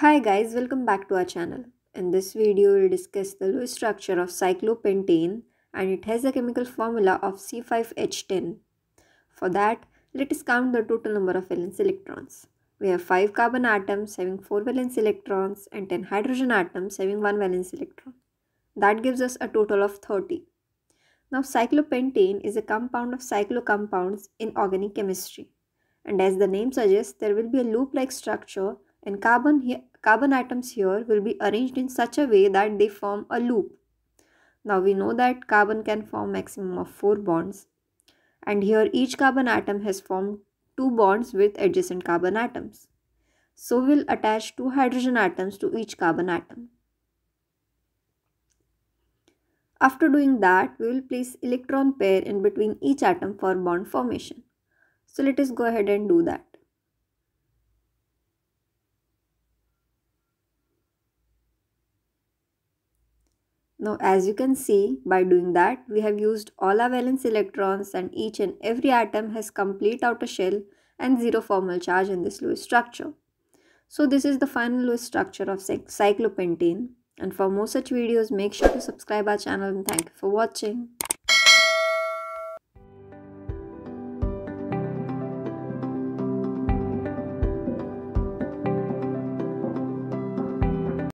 Hi guys, welcome back to our channel. In this video, we'll discuss the Lewis structure of cyclopentane and it has a chemical formula of C5H10. For that, let us count the total number of valence electrons. We have 5 carbon atoms having 4 valence electrons and 10 hydrogen atoms having 1 valence electron. That gives us a total of 30. Now cyclopentane is a compound of cyclocompounds in organic chemistry. And as the name suggests, there will be a loop-like structure and carbon, carbon atoms here will be arranged in such a way that they form a loop. Now we know that carbon can form maximum of 4 bonds and here each carbon atom has formed 2 bonds with adjacent carbon atoms. So we'll attach 2 hydrogen atoms to each carbon atom. After doing that, we will place electron pair in between each atom for bond formation. So let us go ahead and do that. Now as you can see by doing that we have used all our valence electrons and each and every atom has complete outer shell and zero formal charge in this Lewis structure. So this is the final Lewis structure of cyclopentane and for more such videos make sure to subscribe our channel and thank you for watching.